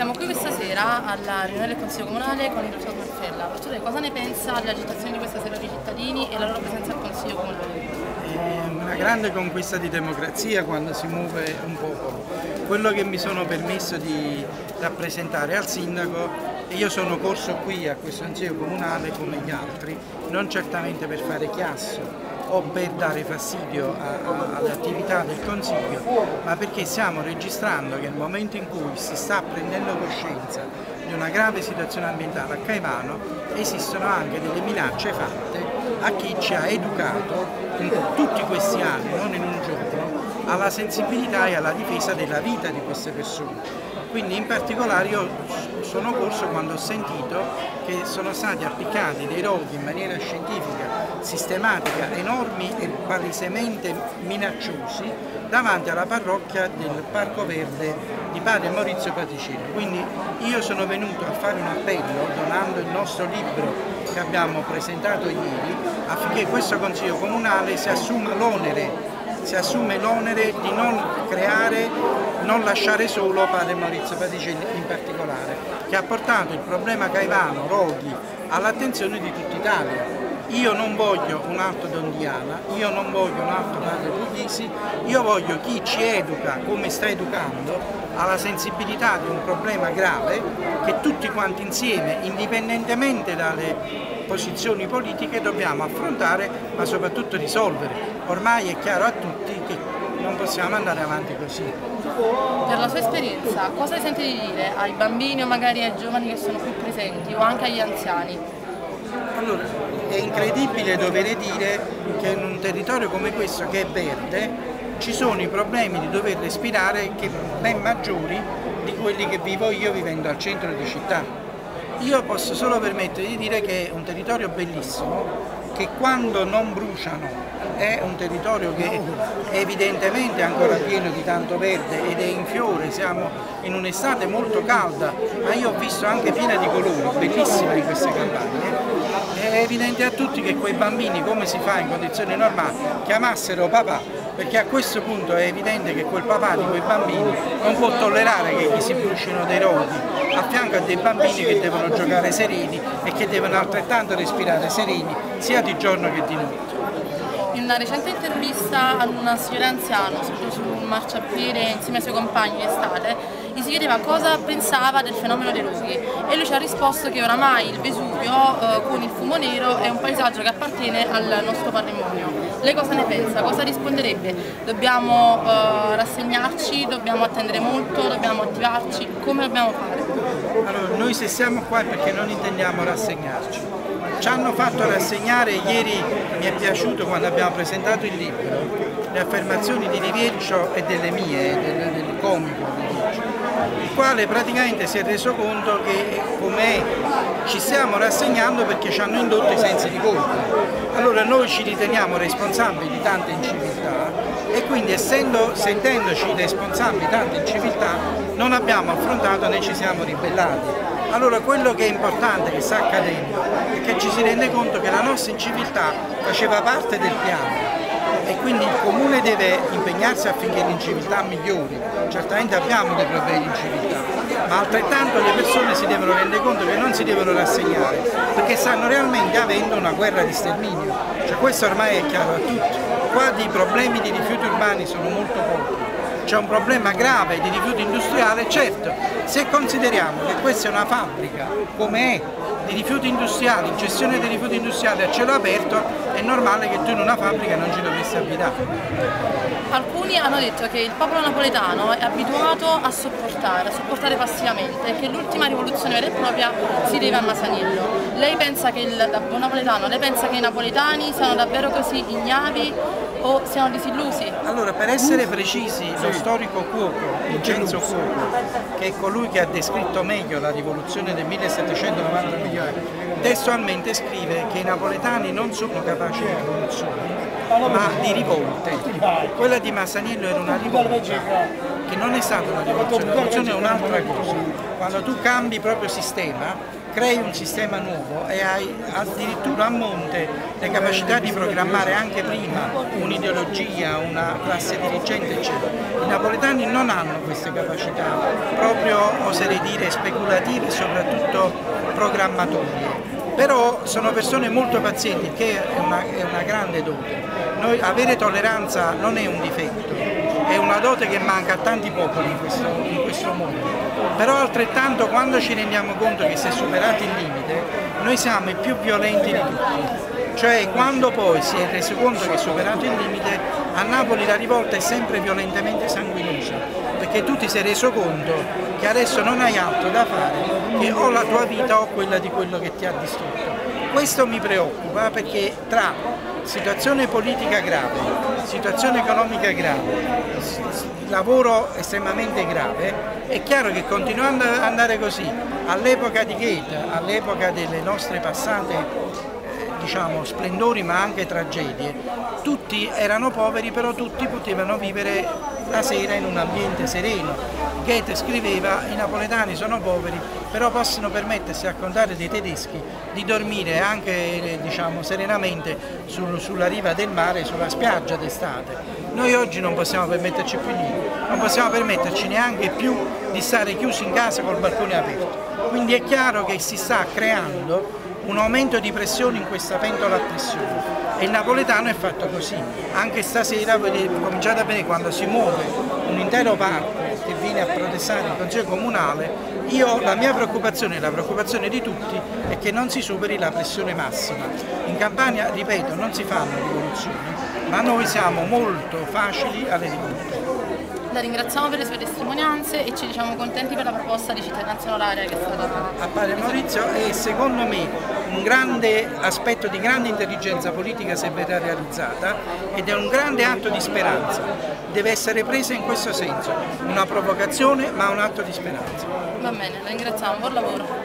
siamo qui questa sera alla riunione del Consiglio Comunale con il dottor Marfella. Dottor, cosa ne pensa delle agitazioni di questa sera dei cittadini e la loro presenza al Consiglio Comunale? È una grande conquista di democrazia quando si muove un popolo. Quello che mi sono permesso di rappresentare al sindaco e io sono corso qui a questo Consiglio Comunale come gli altri, non certamente per fare chiasso o per dare fastidio alle attività del Consiglio, ma perché stiamo registrando che nel momento in cui si sta prendendo coscienza di una grave situazione ambientale a Caivano esistono anche delle minacce fatte a chi ci ha educato in tutti questi anni, non in un giorno, alla sensibilità e alla difesa della vita di queste persone. Quindi in particolare io sono corso quando ho sentito che sono stati applicati dei roghi in maniera scientifica, sistematica, enormi e palesemente minacciosi davanti alla parrocchia del Parco Verde di padre Maurizio Patriciello. Quindi io sono venuto a fare un appello donando il nostro libro che abbiamo presentato ieri affinché questo Consiglio Comunale si assuma l'onere si assume l'onere di non creare, non lasciare solo padre Maurizio Paticelli in particolare, che ha portato il problema Caivano, Roghi, all'attenzione di tutta Italia. Io non voglio un altro Don Diana, io non voglio un altro padre Puglisi, io voglio chi ci educa come sta educando alla sensibilità di un problema grave che tutti quanti insieme, indipendentemente dalle posizioni politiche dobbiamo affrontare ma soprattutto risolvere. Ormai è chiaro a tutti che non possiamo andare avanti così. Per la sua esperienza, cosa sente di dire ai bambini o magari ai giovani che sono qui presenti o anche agli anziani? Allora, è incredibile dover dire che in un territorio come questo che è verde ci sono i problemi di dover respirare che ben maggiori di quelli che vivo io vivendo al centro di città. Io posso solo permettere di dire che è un territorio bellissimo, che quando non bruciano è un territorio che è evidentemente ancora pieno di tanto verde ed è in fiore, siamo in un'estate molto calda, ma io ho visto anche piena di colori, bellissima di queste campagne. È evidente a tutti che quei bambini, come si fa in condizioni normali, chiamassero papà, perché a questo punto è evidente che quel papà di quei bambini non può tollerare che gli si brucino dei rodi a fianco a dei bambini che devono giocare sereni e che devono altrettanto respirare sereni sia di giorno che di notte. In una recente intervista a una signora anziana su un marciapiede insieme ai suoi compagni in estate, gli si chiedeva cosa pensava del fenomeno dei roghi e lui ci ha risposto che oramai il Vesuvio eh, con il fumo nero è un paesaggio che appartiene al nostro patrimonio. Lei cosa ne pensa? Cosa risponderebbe? Dobbiamo eh, rassegnarci, dobbiamo attendere molto, dobbiamo attivarci, come dobbiamo fare? Allora, noi se siamo qua è perché non intendiamo rassegnarci. Ci hanno fatto rassegnare, ieri mi è piaciuto quando abbiamo presentato il libro, le affermazioni di Rivieccio e delle mie, del, del comico Rivieccio, il quale praticamente si è reso conto che come ci stiamo rassegnando perché ci hanno indotto i sensi di colpa. Allora noi ci riteniamo responsabili di tante inciviltà e quindi essendo, sentendoci responsabili tante inciviltà non abbiamo affrontato né ci siamo ribellati. Allora quello che è importante che sta accadendo è che ci si rende conto che la nostra inciviltà faceva parte del piano e quindi il comune deve impegnarsi affinché l'inciviltà migliori. Certamente abbiamo dei problemi di inciviltà, ma altrettanto le persone si devono rendere conto che non si devono rassegnare, perché stanno realmente avendo una guerra di sterminio. Cioè, questo ormai è chiaro a tutti. Qua di problemi di rifiuti urbani sono molto pochi c'è un problema grave di rifiuti industriale, certo, se consideriamo che questa è una fabbrica come è di rifiuti industriali, gestione dei rifiuti industriali a cielo aperto, è normale che tu in una fabbrica non ci dovresti abitare. Alcuni hanno detto che il popolo napoletano è abituato a sopportare, a sopportare passivamente e che l'ultima rivoluzione vera e propria si deve a Masaniello. Lei pensa che il, da napoletano, lei pensa che i napoletani siano davvero così ignavi o siano disillusi? Allora, per essere precisi, lo storico Cuoco, Vincenzo Cuoco, che è colui che ha descritto meglio la rivoluzione del 1790 testualmente scrive che i napoletani non sono capaci di rivoluzioni, ma di rivolte. Quella di Masaniello era una rivolta che non è stata una rivoluzione, la rivoluzione è un'altra cosa. Quando tu cambi proprio sistema, crei un sistema nuovo e hai addirittura a monte le capacità di programmare anche prima un'ideologia, una classe dirigente eccetera. I napoletani non hanno queste capacità, proprio oserei dire speculative e soprattutto programmatorie però sono persone molto pazienti che è una, è una grande dote. Noi, avere tolleranza non è un difetto, è una dote che manca a tanti popoli in questo, in questo mondo, però altrettanto quando ci rendiamo conto che si è superato il limite, noi siamo i più violenti di tutti. Cioè quando poi si è reso conto che è superato il limite, a Napoli la rivolta è sempre violentemente sanguinosa, perché tu ti sei reso conto che adesso non hai altro da fare che o la tua vita o quella di quello che ti ha distrutto. Questo mi preoccupa perché tra situazione politica grave, situazione economica grave, lavoro estremamente grave, è chiaro che continuando ad andare così, all'epoca di Goethe, all'epoca delle nostre passate diciamo, splendori ma anche tragedie. Tutti erano poveri però tutti potevano vivere la sera in un ambiente sereno. Goethe scriveva i napoletani sono poveri però possono permettersi a contare dei tedeschi di dormire anche diciamo, serenamente sul, sulla riva del mare, sulla spiaggia d'estate. Noi oggi non possiamo permetterci più niente, non possiamo permetterci neanche più di stare chiusi in casa col balcone aperto. Quindi è chiaro che si sta creando un aumento di pressione in questa pentola a pressione e il napoletano è fatto così. Anche stasera cominciate a vedere quando si muove un intero parco che viene a protestare il Consiglio Comunale, io, la mia preoccupazione e la preoccupazione di tutti è che non si superi la pressione massima. In Campania, ripeto, non si fanno rivoluzioni, ma noi siamo molto facili alle rivoluzioni. La ringraziamo per le sue testimonianze e ci diciamo contenti per la proposta di cittadinanza onoraria che è stata Appare Maurizio è secondo me un grande aspetto di grande intelligenza politica se verrà realizzata ed è un grande atto di speranza. Deve essere presa in questo senso, una provocazione ma un atto di speranza. Va bene, la ringraziamo, buon lavoro.